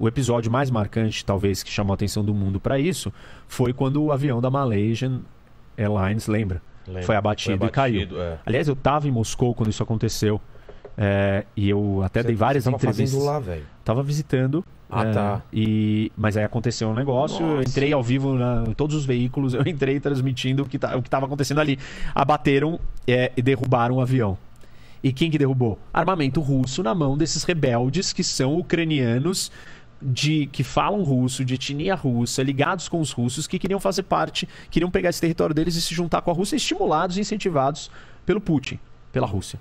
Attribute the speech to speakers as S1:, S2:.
S1: o episódio mais marcante, talvez, que chamou a atenção do mundo para isso, foi quando o avião da Malaysian Airlines, lembra?
S2: Lembro.
S1: Foi abatido,
S2: Foi
S1: e caiu.
S2: abatido, é.
S1: Aliás, eu tava em Moscou quando isso aconteceu. é, e eu até dei várias
S2: Você tava
S1: entrevistas.
S2: lá, velho.
S1: Tava visitando.
S2: Ah,
S1: é,
S2: tá.
S1: E... Mas aí aconteceu um negócio, eu
S2: Nossa.
S1: entrei ao vivo na, em todos os veículos, eu entrei transmitindo o que, tá, o que tava acontecendo ali. Abateram é, e derrubaram o avião. E quem que derrubou? Armamento russo na mão desses rebeldes que são ucranianos de que falam russo, de etnia russa, ligados com os russos, que queriam fazer parte, queriam pegar esse território deles e se juntar com a Rússia, estimulados e incentivados pelo Putin, pela Rússia.